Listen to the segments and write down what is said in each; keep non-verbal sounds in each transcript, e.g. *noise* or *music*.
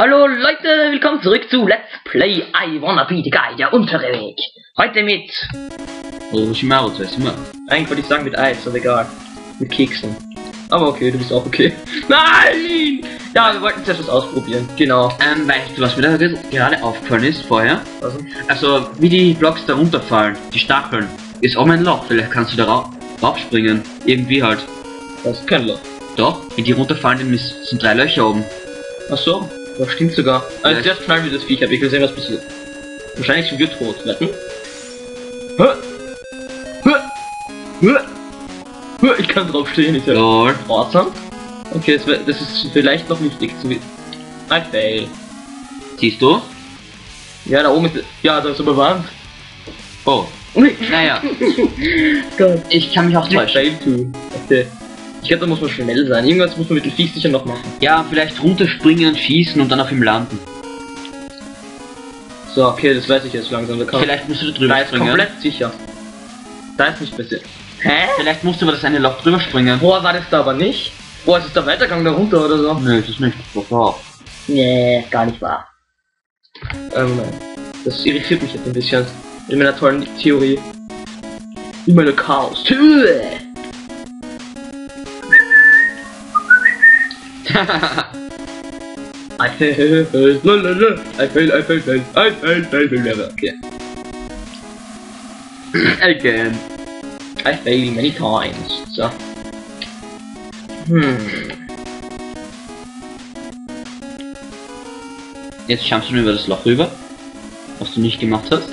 Hallo Leute, willkommen zurück zu Let's Play I Wanna Be the Guy, der untere Weg. Heute mit, Orochimaru zuerst immer. eigentlich wollte ich sagen mit Eis, aber egal. Mit Keksen. Aber okay, du bist auch okay. *laughs* Nein! Ja, wir wollten zuerst was ausprobieren. Genau. Ähm, weißt du, was mir da gerade aufgefallen ist vorher? Also, Also, wie die Blocks da runterfallen, die Stacheln, ist oben ein Loch, vielleicht kannst du da ra raufspringen. Irgendwie halt. das ist kein Loch. Doch, wenn die runterfallen, sind drei Löcher oben. Ach so, das stimmt sogar. Also Ja. zuerst knallen wir das Viech ab, ich will sehen, was passiert. Wahrscheinlich sind wir tot. Wetten? Ich kann draufstehen, ich sag. Lol. Awesome. Okay, das, das ist vielleicht noch wichtig zu wissen. I fail. Siehst du? Ja, da oben ist. Ja, da ist aber Wand. Oh, naja, *laughs* Gott. ich kann mich auch täuschen. fail too. Okay. Ich glaube, da muss man schnell sein. Irgendwas muss man mit dem Viech sicher noch machen. Ja, vielleicht runterspringen, schießen und dann auf ihm landen. So, okay, das weiß ich jetzt langsam. Da, kann Vielleicht musst du da da drüber ist springen. komplett sicher. Da ist nicht besser. Hä? Vielleicht musst du über das eine Loch drüber springen. Boah, war das da aber nicht? Boah, es ist der Weitergang da runter oder so? Nö, das ist nicht. Doch, auch. Nee, gar nicht wahr. Ähm, das irritiert mich jetzt ein bisschen. In meiner tollen Theorie. In meiner Chaos. Okay. *laughs* Again. I fail many times. So. Hm. Jetzt jumpst du über das Loch rüber. Was du nicht gemacht hast.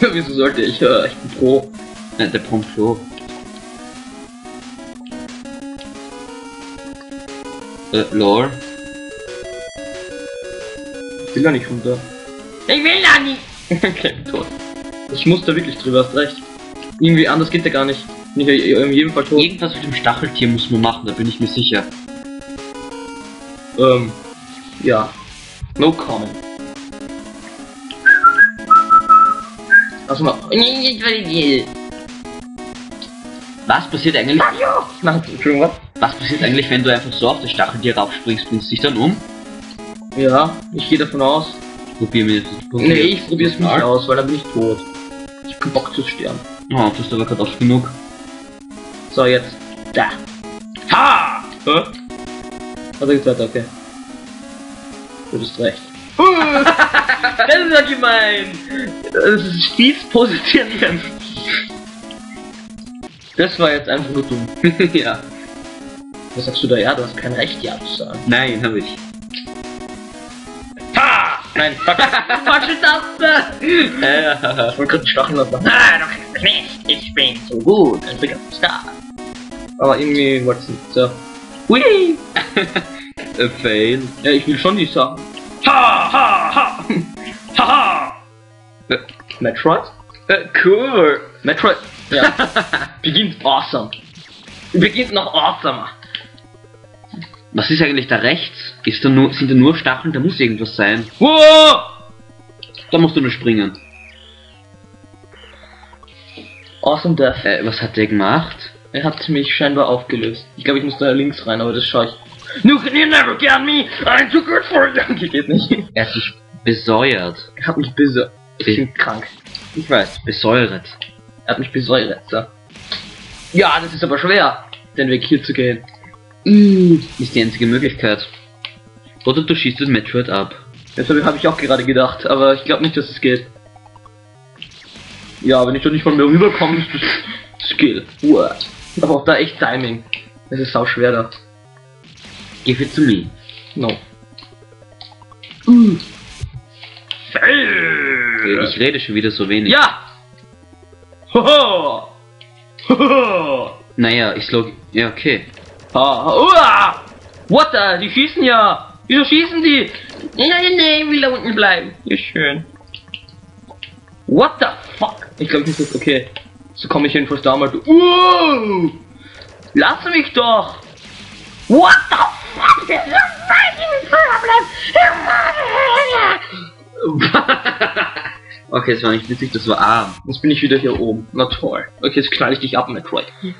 *laughs* Wieso sollte ich? Äh, ich bin pro. Nein, der Punkt Äh, lol. Ich will da nicht runter. Ich will da nicht! *laughs* okay, tot. Ich muss da wirklich drüber, hast recht. Irgendwie anders geht der gar nicht. Bin ich in jedem Fall tot. Irgendwas mit dem Stacheltier muss man machen, da bin ich mir sicher. Ähm, ja. No comment. Also mal. Was passiert eigentlich? Nein, Entschuldigung, was? Was passiert eigentlich, wenn du einfach so auf das Stacheltier raufspringst? Bringst du dich dann um? Ja, ich gehe davon aus. Probier mir das. Nee, ich probiere es nicht aus, weil dann bin ich tot. Ich hab keinen Bock zu sterben. Oh, du hast aber gerade oft genug. So, jetzt. Da. Ha! Hä? Also geht's weiter, okay. Du bist recht. *laughs* das ist ja gemein! Das ist Spieß positionieren. Das war jetzt einfach nur dumm. *laughs* ja. Was sagst du da? Ja, du hast kein Recht, ja zu sagen. Nein, hab ich. Ha! Nein, fuck. Falsche Taste! Äh, Ich wollte gerade einen Stachel machen. Ah, du kannst das nicht. Ich bin so gut. Ich bin ein Star. Aber irgendwie wollte es nicht. So. Hui! *laughs* fail. Ja, ich will schon die Sachen. Ha, ha, ha! Ha, ha! Äh, Metroid? äh, cool. Metroid. Ja. *laughs* Beginnt awesome. Beginnt noch awesomer. Was ist eigentlich da rechts? Ist da nur, sind da nur Stacheln? Da muss irgendwas sein. Wow! Da musst du nur springen. Awesome Death. Äh, was hat der gemacht? Er hat mich scheinbar aufgelöst. Ich glaube, ich muss da links rein, aber das schaue ich. You can you never get me! I'm too good for you! *laughs* Okay, geht nicht. Er hat dich besäuert. Er hat mich bese... Ich bin krank. Ich weiß, besäuret. Er hat mich besäuert, so. Ja, das ist aber schwer, den Weg hier zu gehen. Mm. Ist die einzige Möglichkeit. Oder du schießt das Metroid ab. Das habe hab ich auch gerade gedacht, aber ich glaube nicht, dass es geht. Ja, wenn ich doch nicht von mir rüberkomme, ist das Skill. Uah. Aber auch da echt Timing. Es ist sau schwer da. Give it to me. No. Ich rede schon wieder so wenig. Ja! Hoho! Hoho! Naja, ich slog. Ja, okay. Ah, uah! What the? Die schießen ja! Wieso schießen die? Nein, nein, nein, ich will da unten bleiben. Ist schön. What the fuck? Ich glaube, das ist okay. So komme ich jedenfalls da mal. Wow! Lass mich doch! What the fuck? *laughs* Okay, das war nicht witzig, das war arm. Jetzt bin ich wieder hier oben. Na toll. Okay, jetzt knall ich dich ab, Metroid. Die!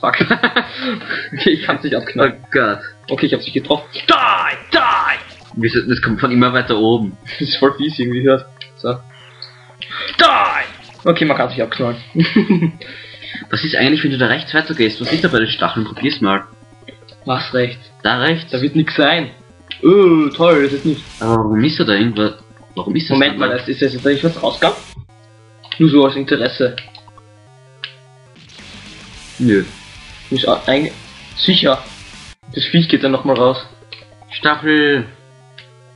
Fuck. okay, *laughs* ich kann's nicht Oh abknallen. Gott. Okay, ich hab's nicht getroffen. Die! Die! Das das kommt von immer weiter oben. *laughs* Das ist voll fies irgendwie hört. So. Die! Okay, man kann sich abknallen. *laughs* Was ist eigentlich, wenn du da rechts weitergehst? Was ist da bei den Stacheln? Probier's mal. Was rechts? Da rechts? Da wird nix sein. Oh, toll, das ist nicht. Aber warum ist da da irgendwas? Warum ist das Moment mal, da? das ist jetzt nicht was rausgegangen? Nur so aus Interesse. Nö. Ist ein... Sicher. Das Viech geht dann nochmal raus. Stachel.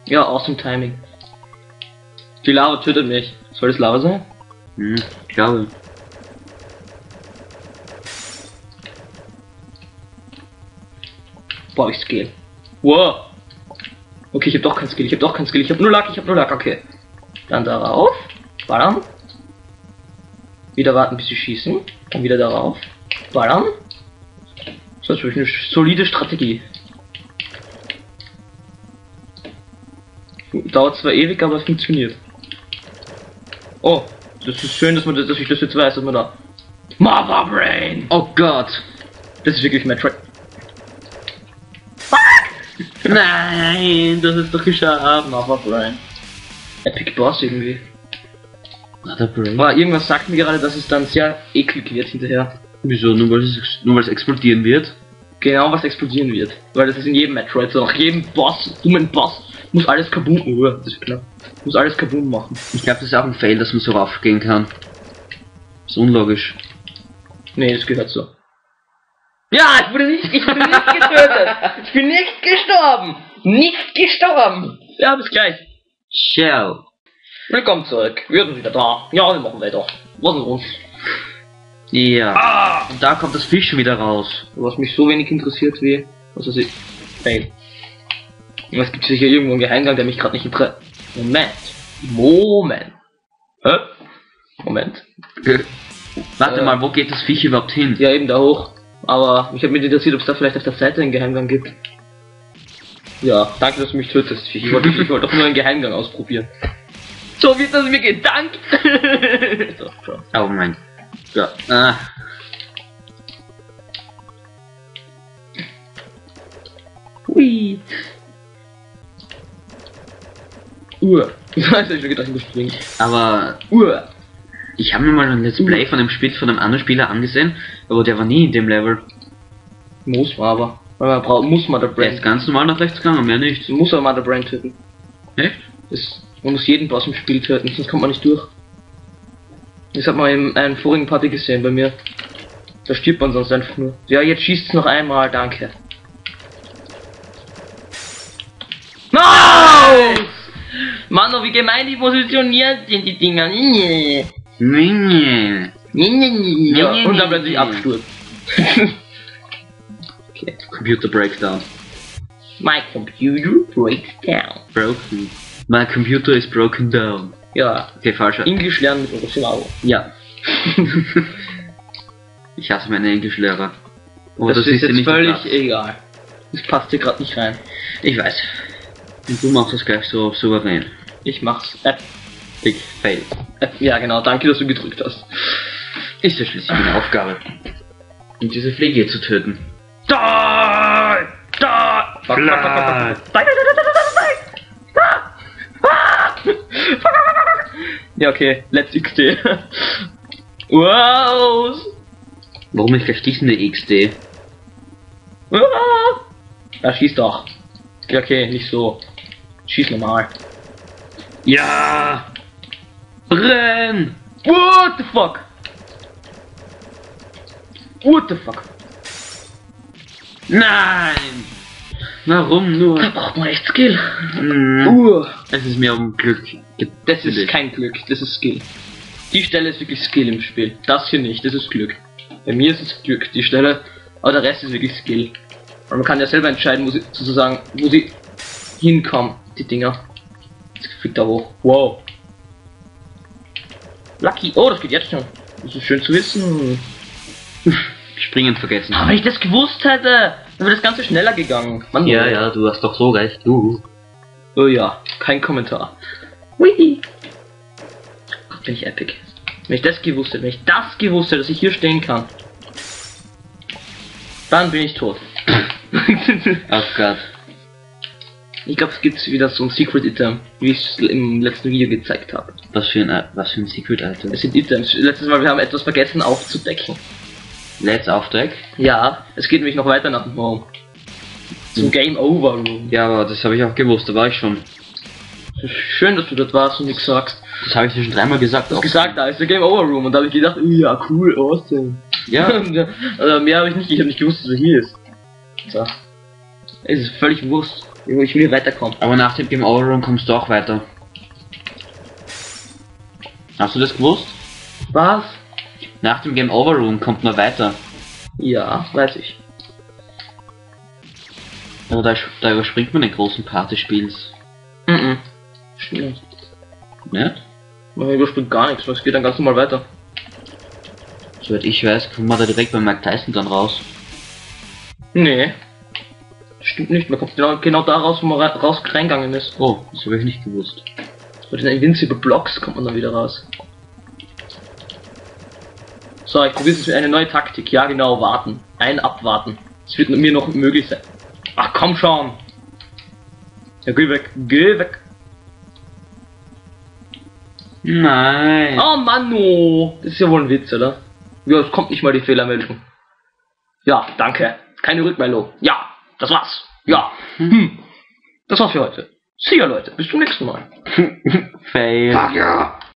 Ja, awesome Timing. Die Lava tötet mich. Soll das Lava sein? Hm, ich glaube. Boah, ich Skill. Wow. Okay, ich hab doch kein Skill, ich hab doch kein Skill, ich hab nur Lack, ich hab nur Lack, okay. Dann darauf. Ballern. Wieder warten, bis sie schießen. Dann wieder darauf. Ballern. Das ist wirklich eine solide Strategie. Dauert zwar ewig, aber es funktioniert. Oh, das ist schön, dass man das, dass ich das jetzt weiß, dass man da. Mother Brain! Oh Gott. Das ist wirklich Metroid. *laughs* Nein, das ist doch geschafft. Mother Brain. Epic Boss irgendwie. Mother Brain. Aber irgendwas sagt mir gerade, dass es dann sehr eklig wird hinterher. Wieso? Nur weil es, nur weil es explodieren wird? Genau was explodieren wird. Weil das ist in jedem Metroid so. Nach jedem Boss, dummen Boss, muss alles kaboom. Oh, das ist knapp. Muss alles kaboom machen. Ich glaube, das ist auch ein Fail, dass man so raufgehen kann. Ist unlogisch. Nee, das gehört so. Ja, ich wurde nicht, ich bin nicht getötet. *laughs* Ich bin nicht gestorben. Nicht gestorben. Ja, bis gleich. Shell. Willkommen zurück. Wir sind wieder da. Ja, wir machen weiter. Was ist uns? Ja. Ah! Und da kommt das Fisch schon wieder raus. Was mich so wenig interessiert wie. Was weiß ich. Fail. Es gibt sicher irgendwo einen Geheimgang, der mich gerade nicht interessiert. Moment. Moment. Hä? Moment. Warte Äh. mal, wo geht das Viech überhaupt hin? Ja, eben da hoch. Aber ich habe mich interessiert, ob es da vielleicht auf der Seite einen Geheimgang gibt. Ja, danke, dass du mich tötest. Ich wollte, ich wollte doch nur einen Geheimgang ausprobieren. So wird das mir gedankt. *laughs* so. Oh mein Gott. Ah. Hui. Uhr. *laughs* Ich weiß nicht, wie gedacht, ich springen. Aber Uhr. ich habe mir mal ein Let's Play von einem Spiel von einem anderen Spieler angesehen, aber der war nie in dem Level. Muss man aber. Weil man braucht, muss man der Der Brand. ist ganz normal nach rechts gegangen, mehr nicht. muss aber mal der Brand töten. Echt? Das, man muss jeden Boss im Spiel töten, sonst kommt man nicht durch. Das hat man in einer vorigen Party gesehen bei mir. Da stirbt man sonst einfach nur. Ja, jetzt schießt noch einmal, danke. Nice! Mann, oh, wie gemein die positioniert sind, die Dinger. Nee. Nee, nee. Ja, und dann plötzlich. Absturz. *laughs* Computer Breakdown. My computer breaks down. Broken. My computer is broken down. Ja, Okay, falscher. Englisch lernen mit Orochimaru. Ja. ich hasse meine Englischlehrer. Oh, das, ist ja jetzt völlig Platz. egal. Das passt hier gerade nicht rein. Ich weiß. Und du machst es gleich so souverän. Ich mach's. Äh, Big Fail. äh, ja, genau. Danke, dass du gedrückt hast. Ist ja schließlich meine Aufgabe. Und diese Fliege zu töten. Da! Da! Fuck, fuck, fuck, fuck, fuck, fuck. Nein, nein, nein, Ja, okay. Let's XD. *laughs* wow! Warum ich diesen XD? Ah! Ja, schieß doch. Ja, okay, nicht so. Schieß normal. Ja! Renn! What the fuck? What the fuck? Nein! Warum nur? Da braucht man echt Skill. Hm, Uh, es ist mir um Glück. das ist kein Glück, das ist Skill. Die Stelle ist wirklich Skill im Spiel. Das hier nicht, das ist Glück. Bei mir ist es Glück, die Stelle, aber der Rest ist wirklich Skill. Weil man kann ja selber entscheiden, wo sie sozusagen, wo sie hinkommen, die Dinger. Das fliegt da hoch. Wow. Lucky. Oh, das geht jetzt schon. Das ist schön zu wissen. Springen vergessen. Aber wenn ich das gewusst hätte, dann wäre das Ganze schneller gegangen. Mann, Ja, ja, du hast doch so recht. Du. Oh ja, kein Kommentar. Hui. Gott, bin ich epic. Wenn ich das gewusst hätte, wenn ich das gewusst hätte, dass ich hier stehen kann, dann bin ich tot. *laughs* Oh Gott. Ich glaube, es gibt wieder so ein Secret Item, wie ich es im letzten Video gezeigt habe. Was für ein, was für ein Secret Item? Es sind Items. Letztes Mal, wir haben etwas vergessen aufzudecken. Let's Aufdeck? Ja, es geht nämlich noch weiter nach dem Home. Zum Hm. Game Over Room. Ja, aber das habe ich auch gewusst, da war ich schon. Schön, dass du dort warst und nichts sagst. Das habe ich dir schon dreimal gesagt. Du hast gesagt, da ist der Game Over Room und da habe ich gedacht, oh ja, cool, awesome. Ja, *laughs* also mehr habe ich nicht, ich habe nicht gewusst, dass er hier ist. So. Es ist völlig wurscht. Ich will hier weiterkommen. aber nach dem Game Over Room kommst du auch weiter. Hast du das gewusst? Was? Nach dem Game Over Room kommt man weiter. Ja, weiß ich. Aber da, da überspringt man den großen Part des Spiels. Mhm. Stimmt. Nicht? Man überspringt gar nichts, weil es geht dann ganz normal weiter. Soweit ich weiß, kommt man da direkt bei Mike Tyson dann raus. Nee. Stimmt nicht, man kommt genau, genau da raus, wo man ra- raus reingegangen ist. Oh, das habe ich nicht gewusst. Bei den Invincible Blocks kommt man dann wieder raus. So, ich probiere jetzt eine neue Taktik. Ja, genau, warten. Ein abwarten. Es wird mir noch möglich sein. Ach komm schon. Ja, geh weg. Geh weg. Nein. Oh Manno. Das ist ja wohl ein Witz, oder? Ja, es kommt nicht mal die Fehlermeldung. Ja, danke. Keine Rückmeldung. Ja, das war's. Ja. Hm. Das war's für heute. See ya, Leute. Bis zum nächsten Mal. *laughs* Fail. Fuck ja.